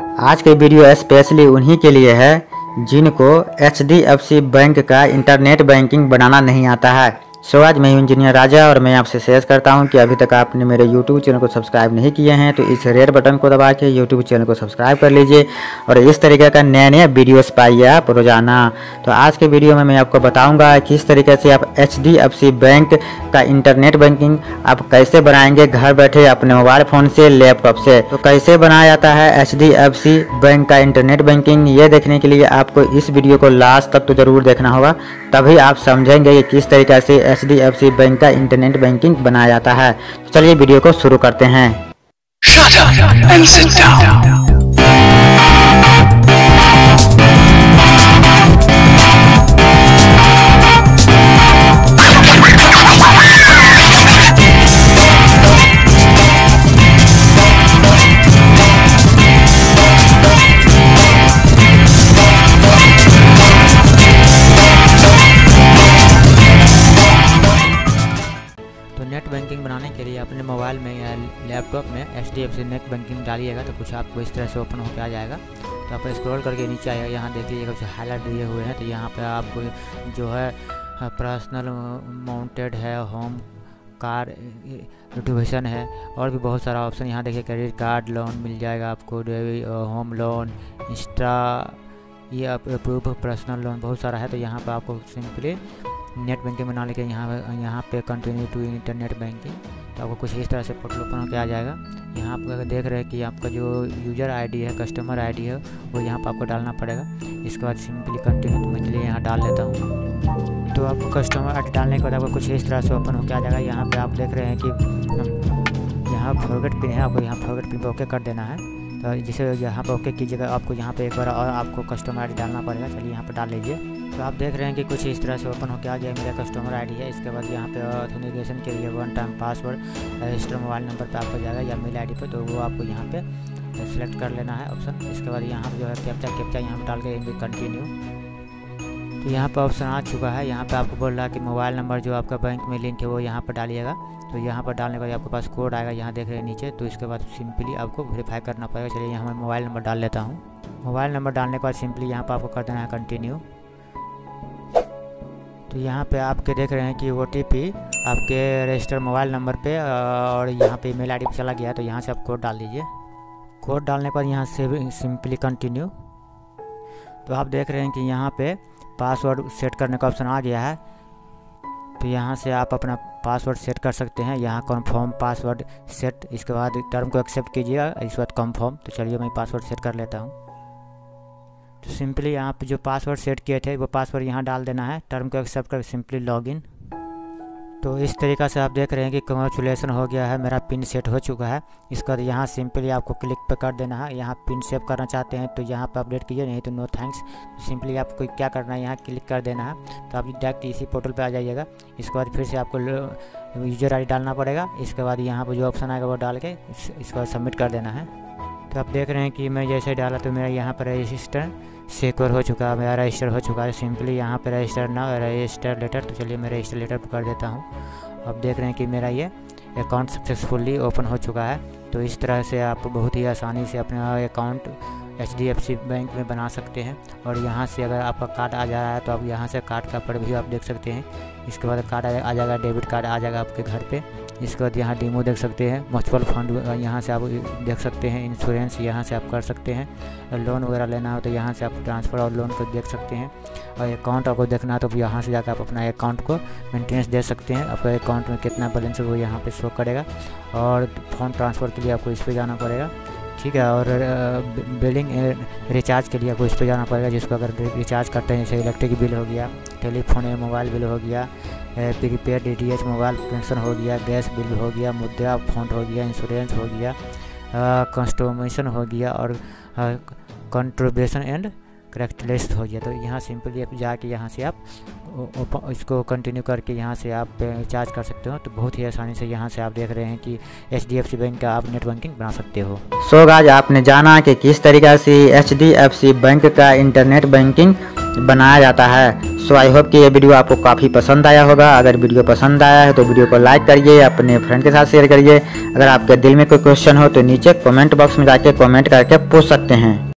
आज के video specially उन्हीं के लिए है, जिनको एचडीएफसी बैंक का इंटरनेट बैंकिंग बनाना नहीं आता है। सो आज मैं इंजीनियर राजा और मैं आपसे शेयर करता हूँ कि अभी तक आपने मेरे यूट्यूब चैनल को सब्सक्राइब नहीं किए हैं तो इस रेड बटन को दबा के यूट्यूब चैनल को सब्सक्राइब कर लीजिए और इस तरीके का नया नया वीडियोस पाइए आप रोज़ाना। तो आज के वीडियो में मैं आपको बताऊँगा किस तरीके से आप HDFC बैंक का इंटरनेट बैंकिंग आप कैसे बनाएँगे घर बैठे अपने मोबाइल फ़ोन से लैपटॉप से। तो कैसे बनाया जाता है HDFC बैंक का इंटरनेट बैंकिंग ये देखने के लिए आपको इस वीडियो को लास्ट तक तो ज़रूर देखना होगा। तभी आप समझेंगे कि किस तरीके से एच डी बैंक का इंटरनेट बैंकिंग बनाया जाता है। तो चलिए वीडियो को शुरू करते हैं। के लिए अपने मोबाइल में या लैपटॉप में H D F C net banking डालिएगा तो कुछ आपको इस तरह से ओपन होकर आ जाएगा। तो आप स्क्रॉल करके नीचे आएगा यहाँ देख लीजिएगा कुछ हाईलाइट दिए हुए हैं तो यहाँ पर आपको जो है पर्सनल माउंटेड है, होम कार मोटिवेशन है, और भी बहुत सारा ऑप्शन। यहाँ देखिए क्रेडिट कार्ड, लोन मिल जाएगा आपको होम लोन इंस्टा ये अप्रूव पर्सनल लोन बहुत सारा है तो यहाँ पर आपको सिंपली नेट बैंकिंग बना लेके यहाँ यहाँ पे कंटिन्यू टू इंटरनेट बैंकिंग। तो आपको कुछ इस तरह से पोर्टल ओपन होकर आ जाएगा। यहाँ आप अगर देख रहे हैं कि आपका जो यूज़र आईडी है कस्टमर आईडी है, वो यहाँ पर आपको डालना पड़ेगा। इसके बाद सिंपली कंटिन्यू तो मैं चलिए यहाँ डाल लेता हूँ। तो आपको कस्टमर आईडी डालने के बाद आपको कुछ इस तरह से ओपन होकर आ जाएगा। यहाँ पर आप देख रहे हैं कि यहाँ फॉरगेट पिन है, आपको यहाँ फॉरगेट पिन पर ओके कर देना है। तो जैसे यहाँ पर ओके कीजिएगा, आपको यहाँ पे एक बार और आपको कस्टमर आईडी डालना पड़ेगा। चलिए यहाँ पर डाल लीजिए। तो आप देख रहे हैं कि कुछ इस तरह से ओपन होकर आ गया मेरा कस्टमर आईडी है। इसके बाद यहाँ पे ऑथेंटिकेशन के लिए one time password register mobile number पर आपको जाएगा या मेल आईडी पर तो वो आपको यहाँ पर सेलेक्ट कर लेना है ऑप्शन इसके बाद यहाँ पर जो है कैप्चा कैप्चा यहाँ पर डाल के कंटिन्यू तो यहाँ पर ऑप्शन आ चुका है। यहाँ पे आपको बोल रहा है कि मोबाइल नंबर जो आपका बैंक में लिंक है वो यहाँ पर डालिएगा। तो यहाँ पर डालने के बाद आपके पास कोड आएगा, यहाँ देख रहे हैं नीचे। तो इसके बाद सिंपली आपको वेरीफाई करना पड़ेगा। चलिए यहाँ मैं मोबाइल नंबर डाल लेता हूँ। मोबाइल नंबर डालने के बाद सिंपली यहाँ पर आपको कर देना है कंटिन्यू तो यहाँ पे आपके देख रहे हैं कि ओटीपी आपके रजिस्टर मोबाइल नंबर पे और यहाँ पे ईमेल आईडी पे चला गया तो यहाँ से आप कोड डाल दीजिए। कोड डालने के बाद यहाँ से सिंपली कंटिन्यू तो आप देख रहे हैं कि यहाँ पे पासवर्ड सेट करने का ऑप्शन आ गया है। तो यहाँ से आप अपना पासवर्ड सेट कर सकते हैं। यहाँ कन्फर्म पासवर्ड सेट इसके बाद टर्म को एक्सेप्ट कीजिएगा। इसके बाद कन्फर्म तो चलिए मैं पासवर्ड सेट कर लेता हूँ। तो सिंपली आप जो पासवर्ड सेट किए थे, वो पासवर्ड यहाँ डाल देना है। टर्म को एक्सेप्ट कर सिंपली लॉगिन तो इस तरीक़ा से आप देख रहे हैं कि कंग्रेचुलेसन हो गया है, मेरा पिन सेट हो चुका है। इसके यहाँ सिंपली आपको क्लिक पे कर देना है। यहाँ पिन सेव करना चाहते हैं तो यहाँ पर अपडेट कीजिए, नहीं तो नो थैंक्स तो सिंपली आपको क्या करना है, यहाँ क्लिक कर देना है। तो आप डायरेक्ट इसी पोर्टल पर आ जाइएगा। इसके बाद फिर से आपको यूज़र आईडी डालना पड़ेगा। इसके बाद यहाँ पर जो ऑप्शन आएगा वो डाल के इसके बाद सबमिट कर देना है। तो आप देख रहे हैं कि मैं जैसे डाला तो मेरा यहाँ पर रजिस्टर सिक्योर हो चुका है, मेरा रजिस्टर हो चुका है। सिंपली यहाँ पर रजिस्टर ना रजिस्टर लेटर तो चलिए मैं रजिस्टर लेटर पर कर देता हूँ। अब देख रहे हैं कि मेरा ये अकाउंट सक्सेसफुली ओपन हो चुका है। तो इस तरह से आप बहुत ही आसानी से अपना अकाउंट एचडीएफसी बैंक में बना सकते हैं। और यहाँ से अगर आपका कार्ड आ जा रहा है तो आप यहाँ से कार्ड का पर भी आप देख सकते हैं। इसके बाद कार्ड आ जाएगा डेबिट कार्ड आ जाएगा आपके घर पे। इसके बाद यहाँ डीमो देख सकते हैं। म्यूचुअल फंड यहाँ से आप देख सकते हैं। इंश्योरेंस यहाँ से आप कर सकते हैं। लोन वगैरह लेना हो तो यहाँ से आप ट्रांसफ़र और लोन को देख सकते हैं। और अकाउंट आपको देखना है तो यहाँ से जाकर आप अपना अकाउंट को मेंटेनेंस दे सकते हैं। आपका अकाउंट में कितना बैलेंस है वो यहाँ पर शो करेगा। और फंड ट्रांसफ़र के लिए आपको इस पर जाना पड़ेगा। ठीक है, और बिलिंग रिचार्ज के लिए आपको इस पर जाना पड़ेगा, जिसको अगर रिचार्ज करते हैं, जैसे इलेक्ट्रिक बिल हो गया टेलीफोन मोबाइल बिल हो गया prepaid D D H mobile pension हो गया गैस बिल हो गया, मुद्रा फंड हो गया इंश्योरेंस हो गया कंस्टोमेशन हो गया, और कंट्रीब्यूशन एंड करेक्टलेस हो गया तो यहाँ सिंपली आप जाके यहाँ से आप इसको कंटिन्यू करके यहाँ से आप रिचार्ज कर सकते हो। तो बहुत ही आसानी से यहाँ से आप देख रहे हैं कि एचडीएफसी बैंक का आप नेट बैंकिंग बना सकते हो। सो so गाज आपने जाना कि किस तरीक़ा से एचडीएफसी बैंक का इंटरनेट बैंकिंग बनाया जाता है। सो आई होप कि ये वीडियो आपको काफ़ी पसंद आया होगा। अगर वीडियो पसंद आया है तो वीडियो को लाइक करिए, अपने फ्रेंड के साथ शेयर करिए। अगर आपके दिल में कोई क्वेश्चन हो तो नीचे कमेंट बॉक्स में जाके कमेंट करके पूछ सकते हैं।